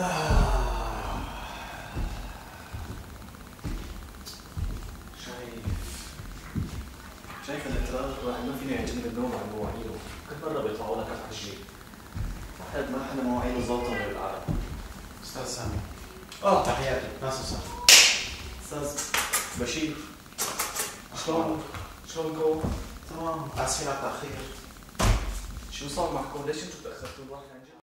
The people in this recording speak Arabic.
آه. شايف شايف الاعتراض الواحد ما فينا يعتمد النوم على مواعيده. كل مرة بيطلعوا لك على الشيء واحد ما إحنا مواعيده ظابطة من العالم أستاذ سامي. آه تحياتي. ناس وسهلا أستاذ بشير. شلونك؟ شلونكم؟ تمام. اسفين على التاخير شو صار معكم؟ ليش أنتم تأخرتوا؟